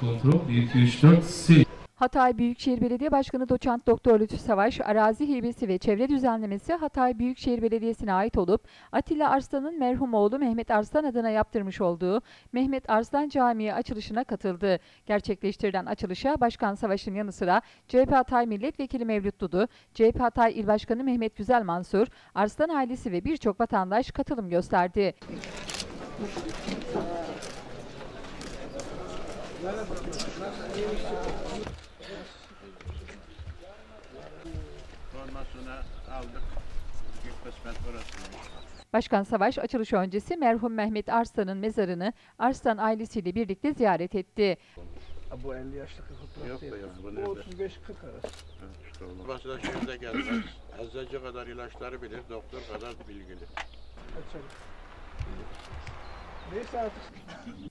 kontrol. 1, 2, 3, 4, sil. Hatay Büyükşehir Belediye Başkanı Doçent Doktor Lütfü Savaş, arazi hibesi ve çevre düzenlemesi Hatay Büyükşehir Belediyesi'ne ait olup Atilla Arslan'ın merhum oğlu Mehmet Arslan adına yaptırmış olduğu Mehmet Arslan Camii açılışına katıldı. Gerçekleştirilen açılışa Başkan Savaş'ın yanı sıra CHP Hatay Milletvekili Mevlüt Dudu, CHP Hatay İl Başkanı Mehmet Güzel Mansur, Arslan ailesi ve birçok vatandaş katılım gösterdi. Formasını aldık. Büyük kısmet burası. Başkan Savaş açılış öncesi merhum Mehmet Arslan'ın mezarını Arslan ailesiyle birlikte ziyaret etti. Bu 50 yaşlık fotoğraf Yok değil. da yok, bu Bu nerede? 35-40 arası. Evet, işte. Burası da şehirde gelmez. Eczacı kadar ilaçları bilir, doktor kadar bilgili. Açalım. Neyse artık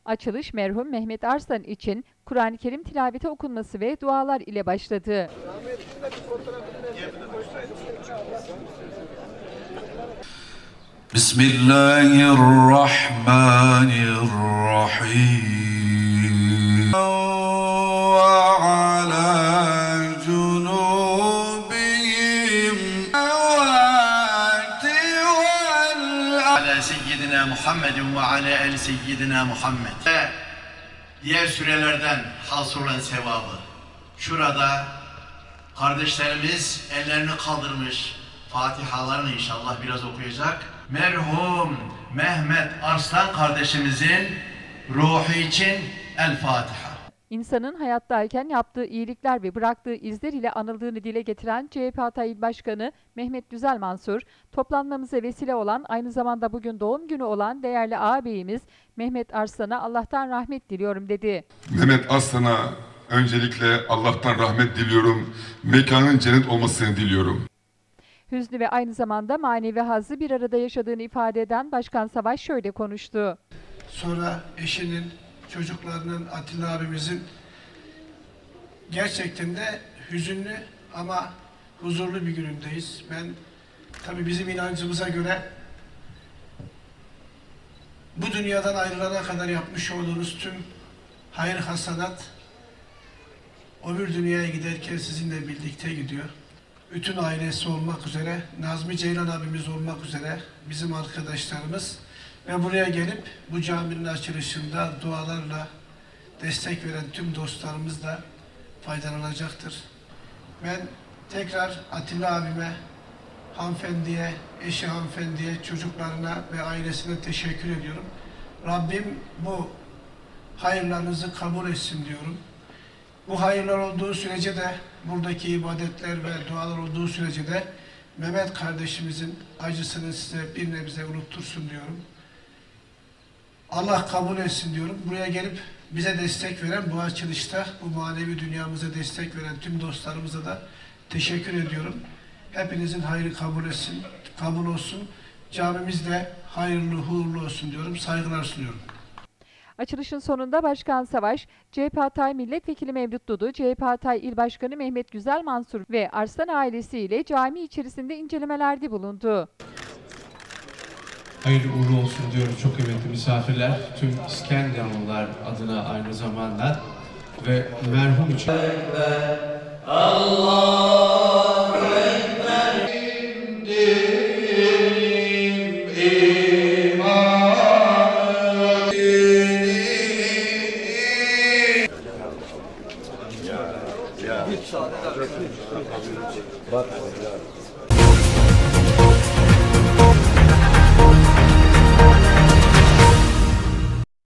Açılış merhum Mehmet Arslan için Kur'an-ı Kerim tilaveti okunması ve dualar ile başladı. Ahmet ala seyyidina Muhammedin ve ala el seyyidina Muhammed. Ve diğer sürelerden hasılan sevabı. Şurada kardeşlerimiz ellerini kaldırmış. Fatihalarını inşallah biraz okuyacak. Merhum Mehmet Arslan kardeşimizin ruhu için El Fatiha. İnsanın hayattayken yaptığı iyilikler ve bıraktığı izler ile anıldığını dile getiren CHP Hatay İl Başkanı Mehmet Güzel Mansur, toplanmamıza vesile olan aynı zamanda bugün doğum günü olan değerli ağabeyimiz Mehmet Arslan'a Allah'tan rahmet diliyorum dedi. Mehmet Aslan'a öncelikle Allah'tan rahmet diliyorum. Mekanın cennet olmasını diliyorum. Hüznü ve aynı zamanda manevi hazzı bir arada yaşadığını ifade eden Başkan Savaş şöyle konuştu. Sonra eşinin, çocuklarının, Atilla abimizin gerçekten de hüzünlü ama huzurlu bir günündeyiz. Ben tabii bizim inancımıza göre bu dünyadan ayrılana kadar yapmış olduğunuz tüm hayır hasanat öbür dünyaya giderken sizinle birlikte gidiyor. Bütün ailesi olmak üzere, Nazmi Ceylan abimiz olmak üzere bizim arkadaşlarımız ve buraya gelip bu caminin açılışında dualarla destek veren tüm dostlarımız da faydalanacaktır. Ben tekrar Atilla abime, hanımefendiye, eşi hanımefendiye, çocuklarına ve ailesine teşekkür ediyorum. Rabbim bu hayırlarınızı kabul etsin diyorum. Bu hayırlar olduğu sürece de buradaki ibadetler ve dualar olduğu sürece de Mehmet kardeşimizin acısını size bir nebze unuttursun diyorum. Allah kabul etsin diyorum. Buraya gelip bize destek veren bu açılışta, bu manevi dünyamıza destek veren tüm dostlarımıza da teşekkür ediyorum. Hepinizin hayrı kabul etsin, kabul olsun. Camimiz de hayırlı, uğurlu olsun diyorum. Saygılar sunuyorum. Açılışın sonunda Başkan Savaş, CHP Hatay Milletvekili Mevlüt Dudu, CHP Hatay İl Başkanı Mehmet Güzel Mansur ve Arslan ailesiyle cami içerisinde incelemelerde bulundu. Hayırlı uğurlu olsun diyoruz çok kıymetli misafirler. Tüm İskenderunlular adına aynı zamanda ve merhum için